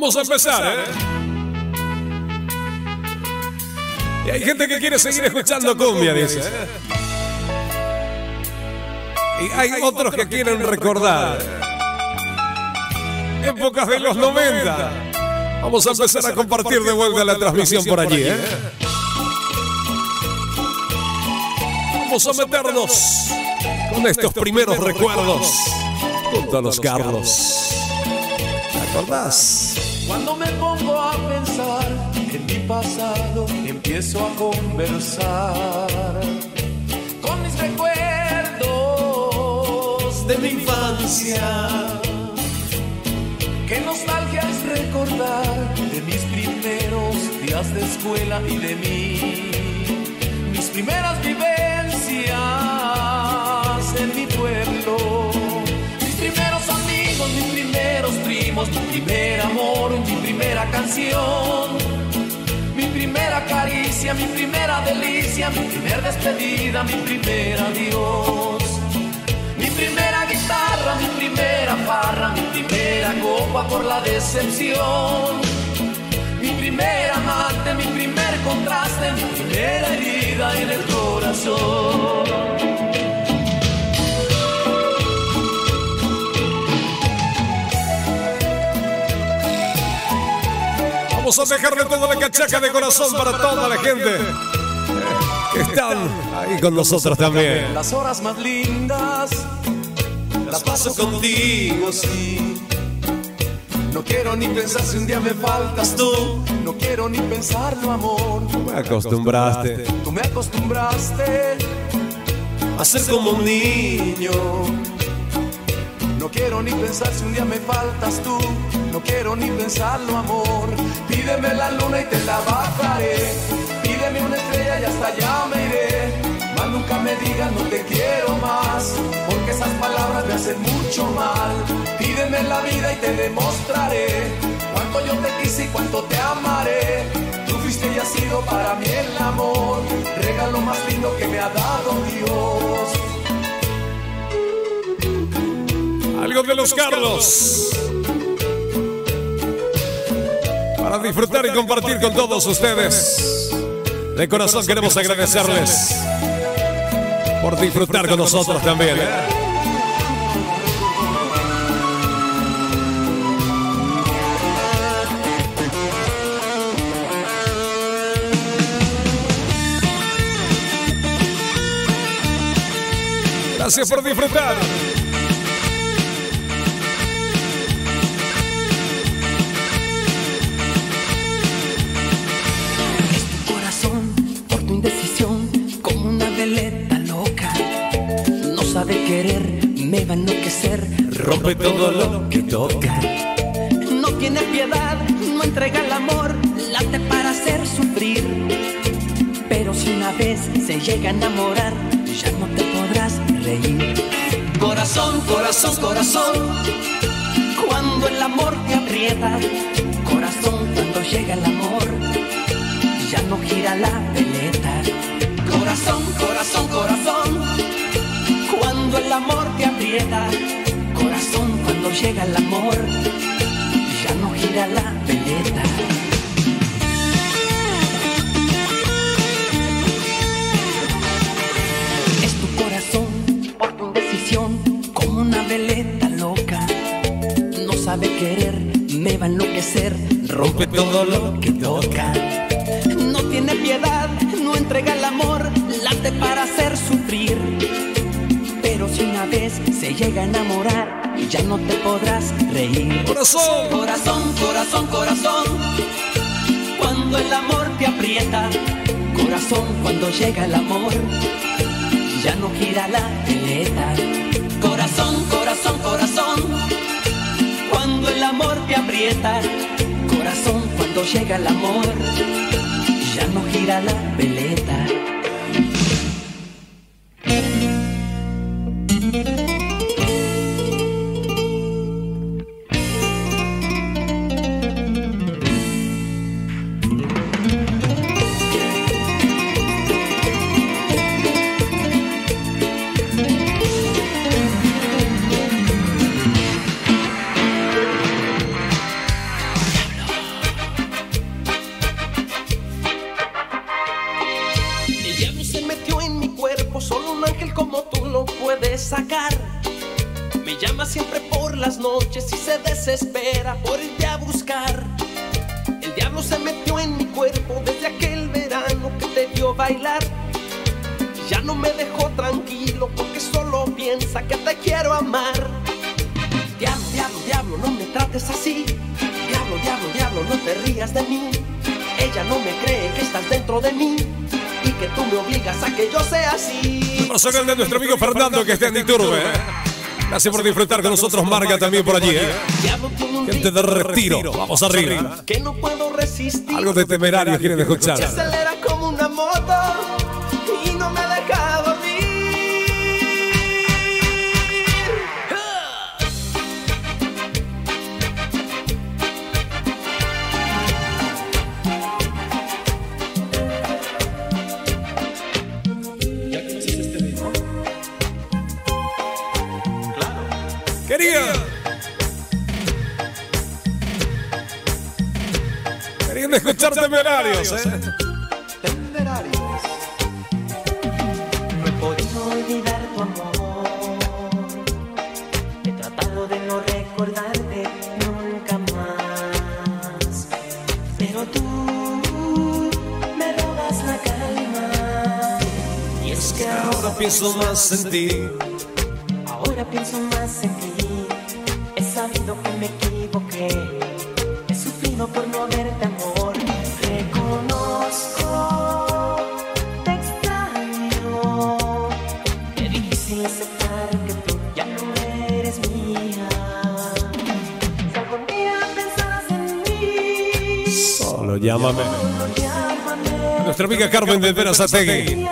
Vamos a empezar, ¿eh? Y hay gente que quiere seguir escuchando cumbia, dice. ¿eh? Y hay otros que quieren recordar épocas de los 90. Vamos a empezar a compartir de vuelta la transmisión por allí, ¿eh? Vamos a meternos con estos primeros recuerdos junto a los Carlos. ¿Te acordás? Cuando me pongo a pensar en mi pasado, empiezo a conversar con mis recuerdos de mi infancia. Qué nostalgia es recordar de mis primeros días de escuela y de mí, mis primeras vivencias en mi pueblo, mis primeros mi primer amor, mi primera canción, mi primera caricia, mi primera delicia, mi primer despedida, mi primer adiós. Mi primera guitarra, mi primera farra, mi primera copa por la decepción. Mi primer amante, mi primer contraste, mi primera herida en el corazón. Vamos a dejarle toda la cachaca de corazón para toda la gente que están ahí con nosotros también. Las horas más lindas las paso contigo, sí. No quiero ni pensar si un día me faltas tú. No quiero ni pensarlo, amor. Me acostumbraste. Tú me acostumbraste a ser como un niño. No quiero ni pensar si un día me faltas tú. No quiero ni pensarlo, amor. Pídeme la luna y te la bajaré. Pídeme una estrella y hasta allá me iré. Más nunca me digas no te quiero más. Porque esas palabras me hacen mucho mal. Pídeme la vida y te demostraré. Cuánto yo te quise y cuánto te amaré. Tú fuiste y has sido para mí el amor. Regalo más lindo que me ha dado Dios. Algo de los Carlos. Para disfrutar y compartir con todos ustedes. De corazón queremos agradecerles por disfrutar con nosotros también. ¿eh? Gracias por disfrutar. Me va a enloquecer. Rompe todo lo que toca. no tiene piedad no entrega el amor. Late para hacer sufrir. Pero si una vez se llega a enamorar ya no te podrás reír. Corazón corazón corazón. Cuando el amor te aprieta corazón cuando llega el amor ya no gira la peleta. Corazón, corazón, corazón, aprieta. Corazón, cuando llega el amor, ya no gira la peleta. Es tu corazón, por tu indecisión, como una veleta loca. No sabe querer, me va a enloquecer, rompe todo lo que toca no tiene piedad, no entrega el amor, late para hacer sufrir. Vez se llega a enamorar, ya no te podrás reír. Corazón. Corazón, corazón, corazón, cuando el amor te aprieta. Corazón, cuando llega el amor, ya no gira la peleta. Corazón, corazón, corazón, cuando el amor te aprieta. Corazón, cuando llega el amor ya no gira la peleta. Llama siempre por las noches y se desespera por irte a buscar. El diablo se metió en mi cuerpo desde aquel verano que te vio bailar. Ya no me dejó tranquilo porque solo piensa que te quiero amar. Diablo, diablo, diablo, no me trates así. Diablo, diablo, diablo, no te rías de mí. Ella no me cree que estás dentro de mí y que tú me obligas a que yo sea así. Grande a nuestro amigo Fernando que está en Iturbe. ¿eh? Gracias por disfrutar con nosotros, Marga también por allí. ¿eh? Gente de retiro, vamos arriba. Puedo resistir. Algo de temerario quieren escuchar. Quería. Querían escuchar temerarios, ¿eh? Temerarios. No he podido olvidar tu amor. He tratado de no recordarte nunca más. Pero tú me robas la calma. Y es que ahora pienso más en ti. Equivoqué. He sufrido por no verte amor. Reconozco, te extraño. Qué difícil aceptar que tú ya no eres mía. Si algún día pensarás en mí, Solo llámame. solo llámame. Nuestra amiga Carmen de Verazategui.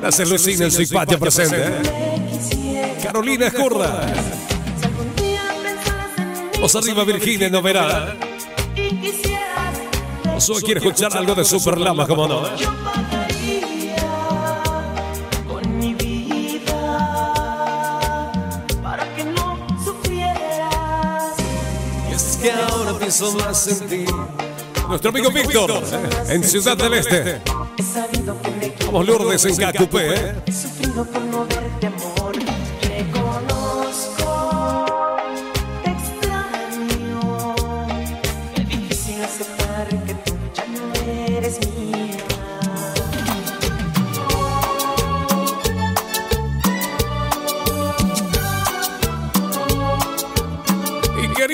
Gracias, Lucina, en su patio presente. ¿eh? Carolina Escurra. Vamos arriba, Virginia, no verá. y quisieras Solo quiere escuchar algo de Super Lama, como no. yo pagaría con mi vida para que ahora pienso más en ti. Nuestro amigo Víctor, ¿eh? en Ciudad del Este. Me Vamos, Lourdes, en ¿eh?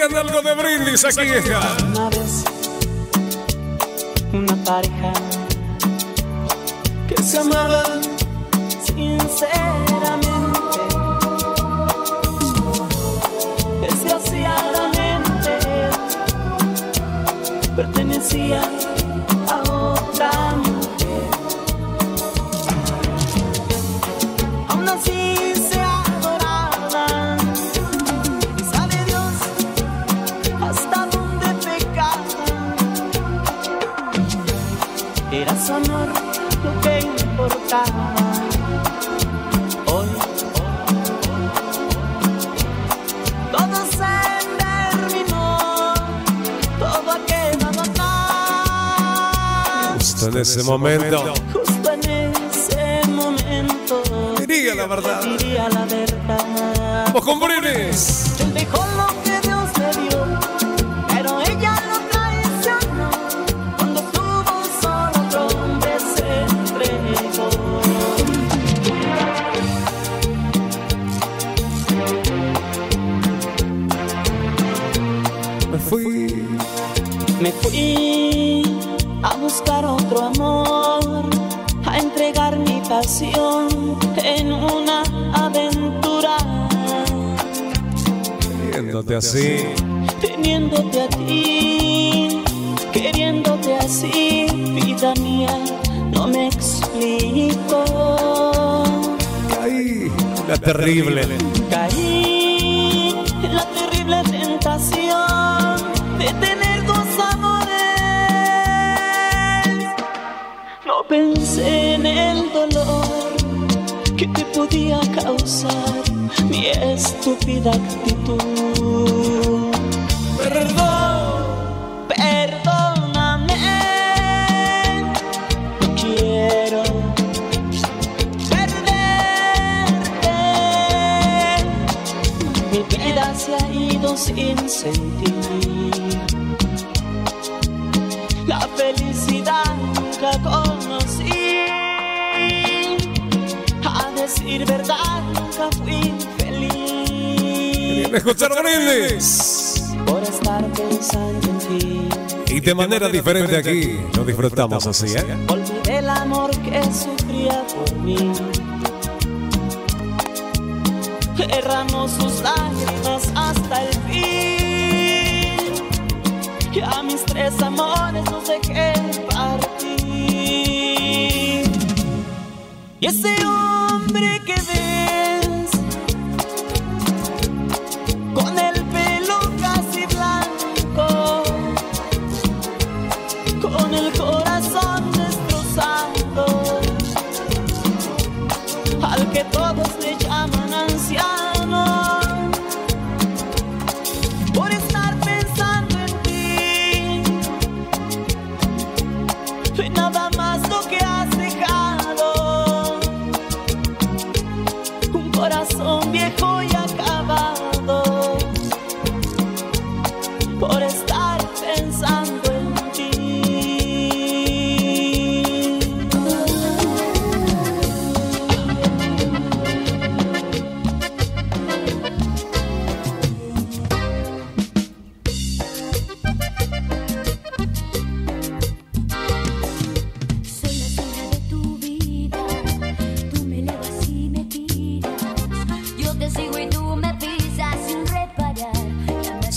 Algo de brindis aquí, hija. Una vez, una pareja que se amaba sinceramente, desgraciadamente, pertenecía su amor lo que importaba. Hoy todo se terminó, todo ha quedado atrás. Justo en ese momento. Justo en ese momento. Diría la verdad. Diría la verdad. Vamos con brindis. Así. teniéndote a ti, queriéndote así, vida mía, no me explico. Caí. La terrible. Caí en la terrible tentación de tener dos amores. No pensé en el dolor que te podía causar mi estúpida actitud. Sin sentir. La felicidad nunca conocí. A decir verdad, nunca fui feliz. Escuchar brindis. Por estar pensando en ti. Y de manera diferente aquí lo disfrutamos así, ¿eh? Olvidé el amor que sufría por mí. Erramos sus lágrimas hasta el fin. Y a mis tres amores los dejé partir. Y ese hombre que ves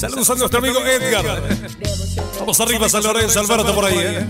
Saludos a nuestro amigo Edgar. Vamos arriba, San Lorenzo, Alberto por ahí, ¿eh?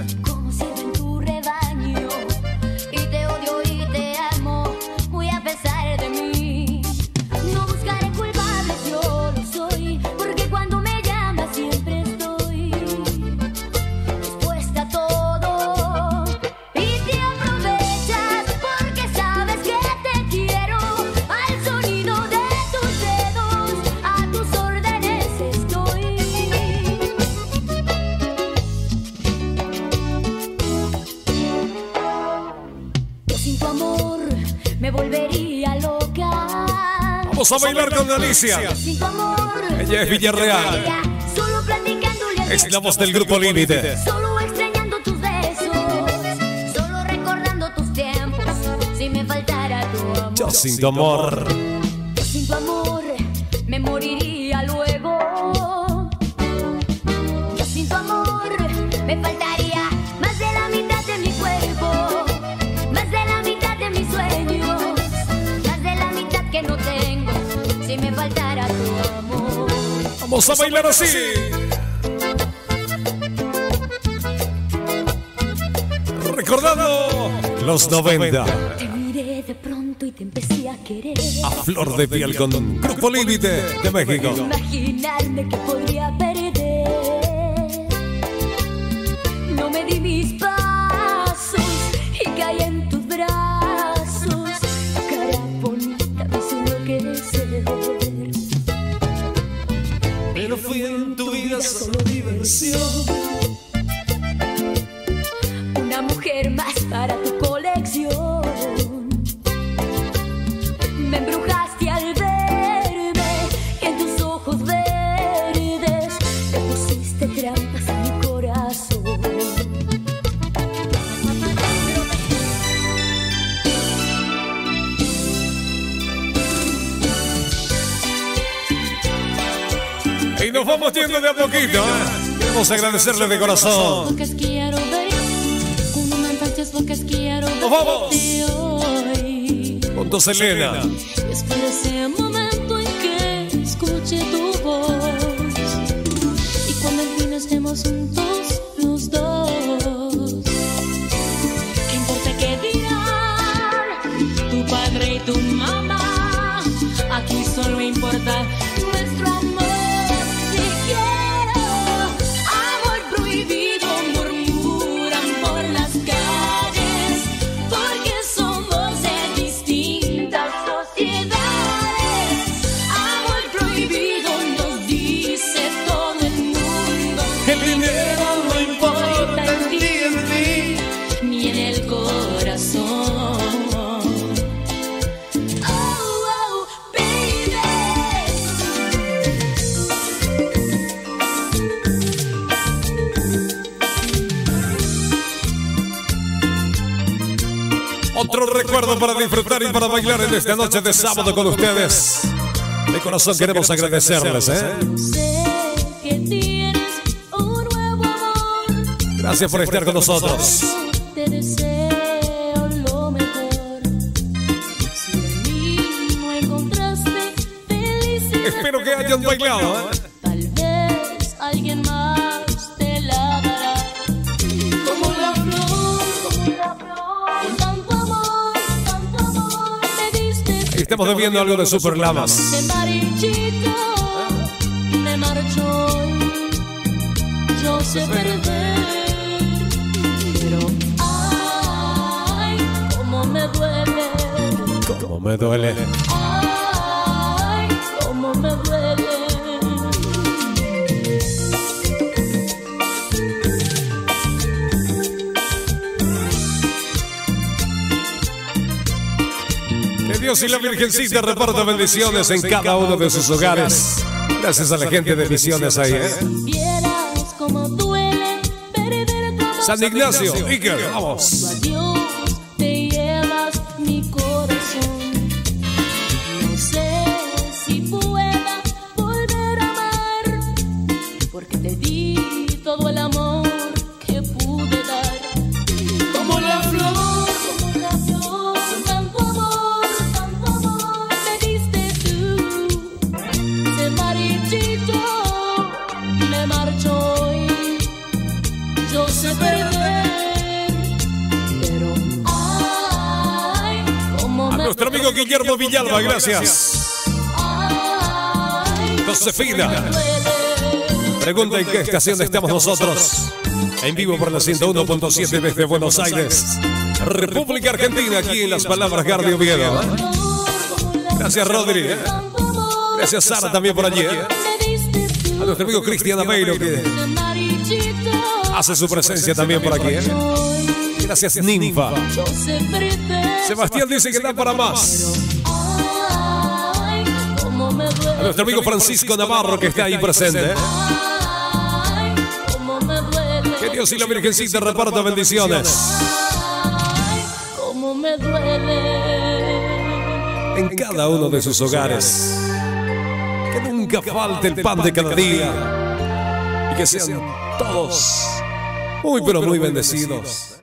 Vamos a bailar con Alicia. Ella es Villarreal. Es la voz del grupo Límite. Solo extrañando tus besos. Solo recordando tus tiempos. Si me faltara tu amor. Yo sin tu amor. Vamos a bailar así. Recordando los 90. Te miré de pronto y te empecé a querer. A flor de piel con Grupo Límite de México. Imaginarme que podría en tu Y nos vamos yendo de a poquito. ¿eh? Queremos agradecerle de corazón. ¡Nos vamos! de hoy. Junto a Selena. Espero ese momento en que escuche tu voz y cuando al fin estemos juntos los dos. ¿Qué importa qué dirán tu padre y tu mamá? Aquí solo importa acuerdo para disfrutar y para bailar en esta noche de sábado con ustedes. De corazón queremos agradecerles, ¿eh? Gracias por estar con nosotros. Espero que hayan bailado, ¿eh? Estamos debiendo algo de Super Lamas. De marichito me marchó yo sé perder pero ay cómo me duele Como me duele. Que Dios y la Virgencita repartan bendiciones en cada uno de sus hogares. Gracias a la gente de Misiones ahí, ¿eh? amor San Ignacio, Iker, vamos. Guillermo Villalba, gracias. Josefina. Pregunta en qué estación estamos nosotros. En vivo por la 101.7 desde Buenos Aires. República Argentina, aquí en las palabras Gardi Oviedo. Gracias, Rodri. Gracias, Sara, también por allí. ¿eh? A nuestro amigo Cristian Ameiro, que hace su presencia también por aquí. ¿eh? Gracias, Ninfa. Sebastián dice que da para más. A nuestro amigo Francisco Navarro, que está ahí presente. Que Dios y la Virgencita repartan bendiciones Cómo me duele. en cada uno de sus hogares. Que nunca falte el pan de cada día. Y que sean todos muy, pero muy bendecidos.